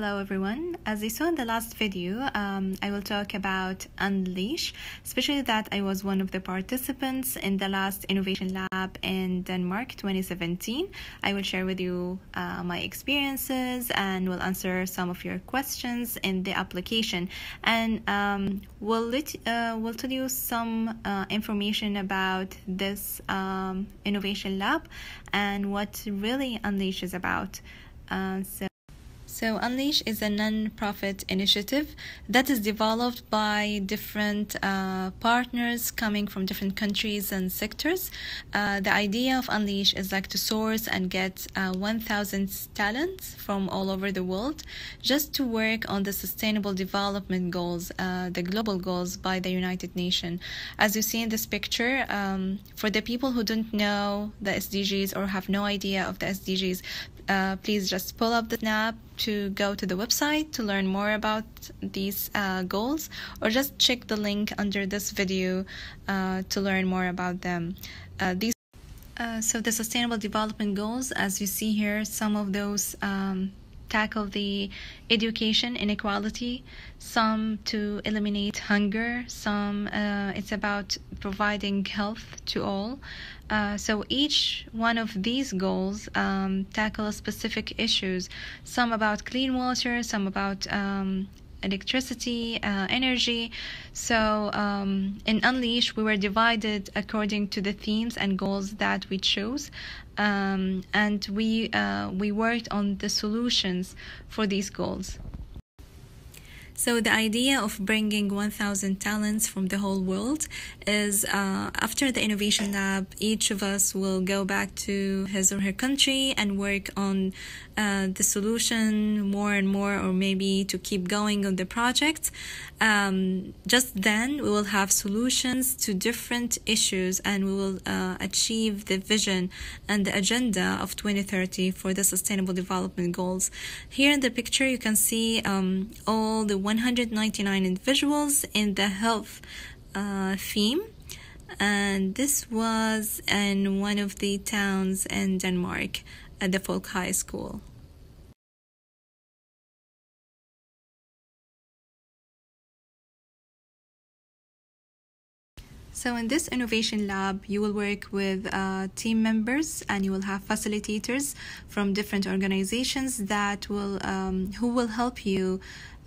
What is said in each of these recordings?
Hello everyone. As you saw in the last video, um, I will talk about Unleash, especially that I was one of the participants in the last Innovation Lab in Denmark 2017. I will share with you uh, my experiences and will answer some of your questions in the application. And um, we'll, let, uh, we'll tell you some uh, information about this um, Innovation Lab and what really Unleash is about. Uh, so so, Unleash is a non profit initiative that is developed by different uh, partners coming from different countries and sectors. Uh, the idea of Unleash is like to source and get uh, 1,000 talents from all over the world just to work on the sustainable development goals, uh, the global goals by the United Nations. As you see in this picture, um, for the people who don't know the SDGs or have no idea of the SDGs, uh, please just pull up the snap to go to the website to learn more about these uh, goals or just check the link under this video uh, to learn more about them. Uh, these uh, so the sustainable development goals, as you see here, some of those um, tackle the education inequality, some to eliminate hunger, some uh, it's about providing health to all. Uh, so each one of these goals um, tackle specific issues, some about clean water, some about um, electricity, uh, energy. So um, in Unleash, we were divided according to the themes and goals that we chose, um, and we uh, we worked on the solutions for these goals. So the idea of bringing 1,000 talents from the whole world is uh, after the innovation lab, each of us will go back to his or her country and work on uh, the solution more and more, or maybe to keep going on the project. Um, just then, we will have solutions to different issues, and we will uh, achieve the vision and the agenda of 2030 for the Sustainable Development Goals. Here in the picture, you can see um, all the 199 individuals in the health uh, theme and this was in one of the towns in Denmark at the Folk High School. So in this innovation lab, you will work with uh, team members and you will have facilitators from different organizations that will um, who will help you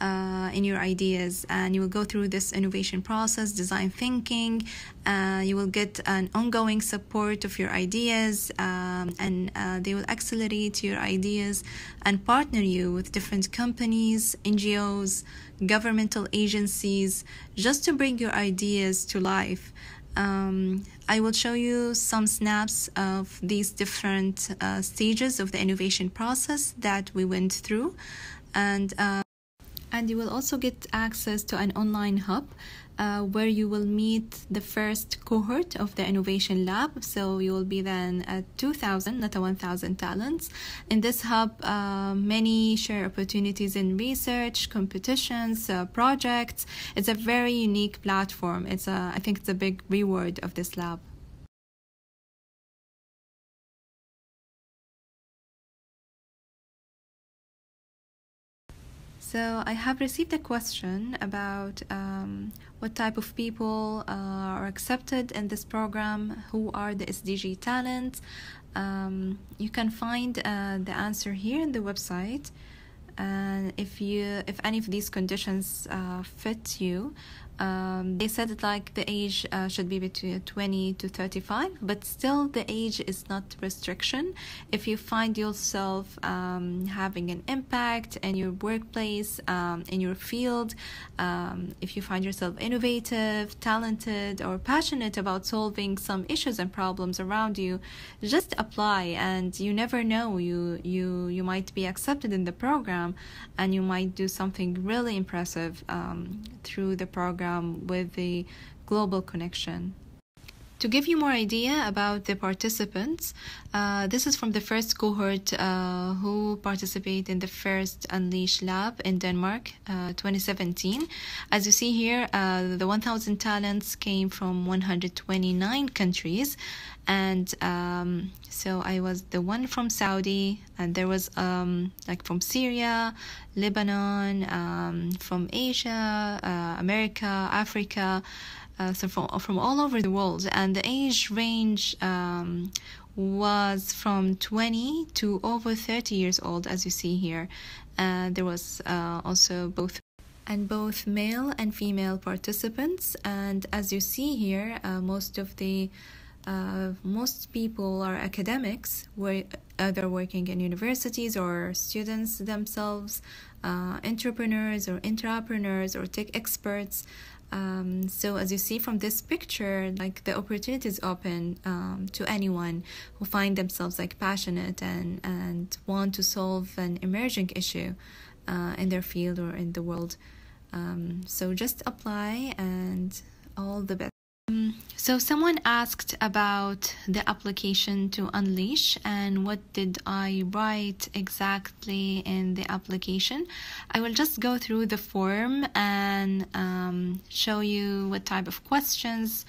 uh, in your ideas and you will go through this innovation process design thinking uh, you will get an ongoing support of your ideas um, and uh, they will accelerate your ideas and partner you with different companies ngos governmental agencies just to bring your ideas to life. Um, I will show you some snaps of these different uh, stages of the innovation process that we went through and uh, and you will also get access to an online hub uh, where you will meet the first cohort of the innovation lab. So you will be then at 2,000, not a 1,000 talents. In this hub, uh, many share opportunities in research, competitions, uh, projects. It's a very unique platform. It's a, I think it's a big reward of this lab. So I have received a question about um, what type of people uh, are accepted in this program, who are the SDG talents. Um, you can find uh, the answer here in the website. And if you, if any of these conditions uh, fit you, um, they said that like the age uh, should be between 20 to 35 but still the age is not restriction. If you find yourself um, having an impact in your workplace um, in your field um, if you find yourself innovative talented or passionate about solving some issues and problems around you just apply and you never know you you you might be accepted in the program and you might do something really impressive um, through the program Um, with the global connection. To give you more idea about the participants, uh, this is from the first cohort uh, who participate in the first Unleash Lab in Denmark, uh, 2017. As you see here, uh, the 1,000 talents came from 129 countries, and um, so I was the one from Saudi, and there was um, like from Syria, Lebanon, um, from Asia, uh, America, Africa uh, so from, from all over the world, and the age range um, was from 20 to over 30 years old, as you see here. Uh, there was uh, also both and both male and female participants, and as you see here, uh, most of the uh, most people are academics, either working in universities or students themselves, uh, entrepreneurs or intrapreneurs or tech experts. Um, so as you see from this picture, like the opportunity is open um, to anyone who find themselves like passionate and and want to solve an emerging issue uh, in their field or in the world. Um, so just apply and all the best. Um, so someone asked about the application to Unleash and what did I write exactly in the application. I will just go through the form and um, show you what type of questions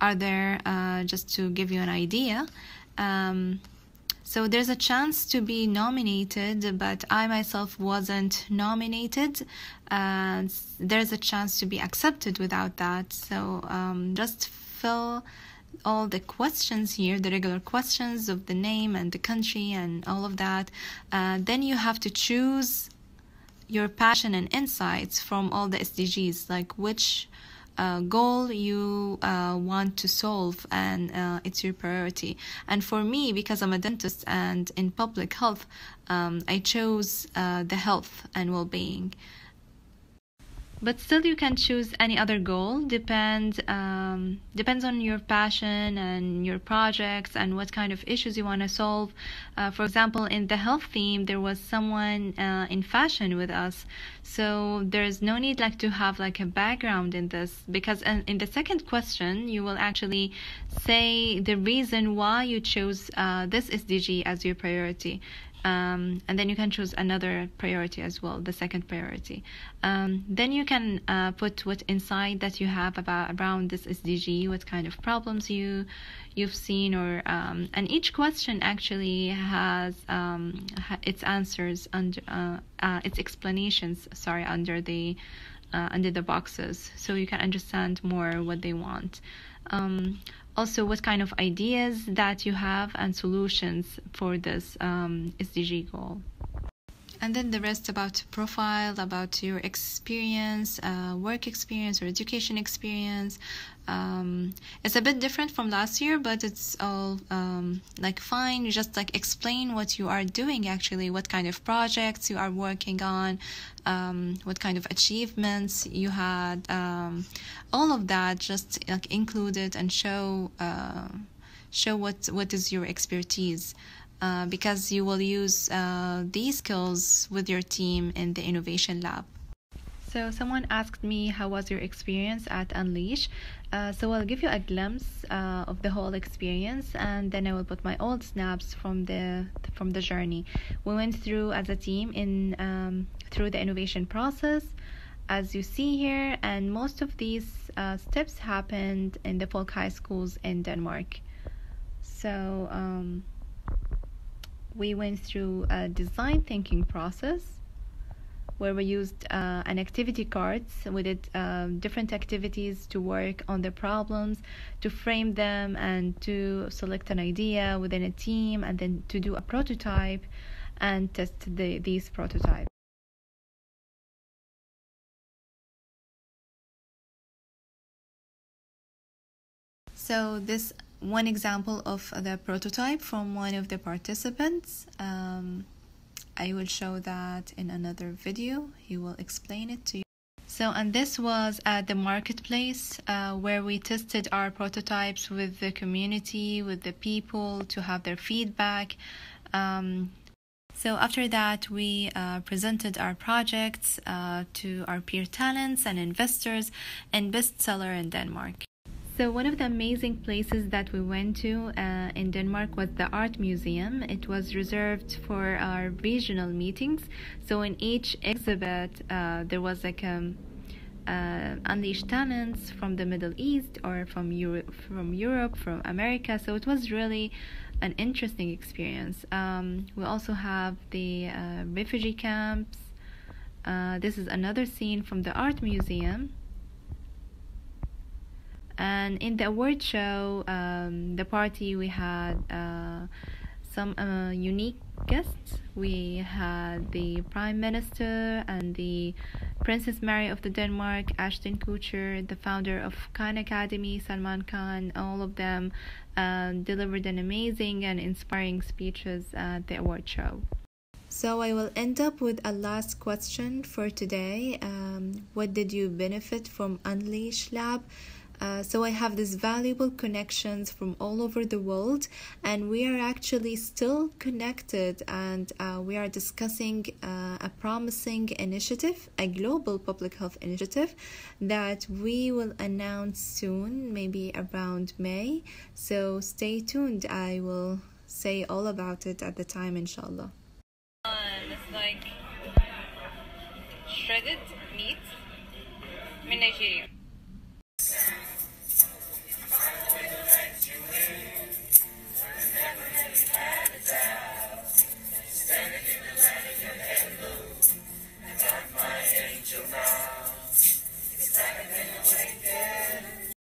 are there uh, just to give you an idea. Um, so there's a chance to be nominated, but I myself wasn't nominated. Uh, there's a chance to be accepted without that. So um, just fill all the questions here, the regular questions of the name and the country and all of that. Uh, then you have to choose your passion and insights from all the SDGs, like which uh, goal you uh, want to solve and uh, it's your priority. And for me, because I'm a dentist and in public health, um, I chose uh, the health and well being but still you can choose any other goal. Depend um, depends on your passion and your projects and what kind of issues you want to solve. Uh, for example in the health theme there was someone uh, in fashion with us. So there's no need like to have like a background in this because in, in the second question you will actually say the reason why you chose uh, this sdg as your priority um, and then you can choose another priority as well the second priority. Um, then you can uh, put what insight that you have about around this sdg what kind of problems you you've seen or um, and each question actually has um, its answers under uh, uh, its explanations sorry under the uh, under the boxes. So you can understand more what they want. Um, also what kind of ideas that you have and solutions for this um, SDG goal. And then the rest about profile, about your experience, uh, work experience or education experience, um, it's a bit different from last year but it's all um, like fine. You just like explain what you are doing actually what kind of projects you are working on um, what kind of achievements you had um, all of that just like include it and show uh, show what what is your expertise uh, because you will use uh, these skills with your team in the innovation lab so someone asked me how was your experience at Unleash. Uh, so I'll give you a glimpse uh, of the whole experience, and then I will put my old snaps from the from the journey. We went through as a team in um, through the innovation process, as you see here, and most of these uh, steps happened in the folk high schools in Denmark. So um, we went through a design thinking process where we used uh, an activity cards. With it um, different activities to work on the problems to frame them and to select an idea within a team and then to do a prototype and test the, these prototypes. So this one example of the prototype from one of the participants um, I will show that in another video. He will explain it to you. So, and this was at the marketplace uh, where we tested our prototypes with the community, with the people to have their feedback. Um, so, after that, we uh, presented our projects uh, to our peer talents and investors and bestseller in Denmark. So, one of the amazing places that we went to uh, in Denmark was the art museum. It was reserved for our regional meetings. So, in each exhibit, uh, there was like a uh, unleashed talents from the Middle East or from Europe, from Europe, from America. So it was really an interesting experience. Um, we also have the uh, refugee camps. Uh, this is another scene from the art museum. And in the award show, um, the party we had uh, some uh, unique guests. We had the Prime Minister and the Princess Mary of the Denmark, Ashton Kutcher, the founder of Khan Academy, Salman Khan. All of them uh, delivered an amazing and inspiring speeches at the award show. So I will end up with a last question for today. Um, what did you benefit from Unleash Lab? Uh, so I have these valuable connections from all over the world, and we are actually still connected. And uh, we are discussing uh, a promising initiative, a global public health initiative that we will announce soon, maybe around May. So stay tuned. I will say all about it at the time, inshallah. it's like shredded meat Nigeria.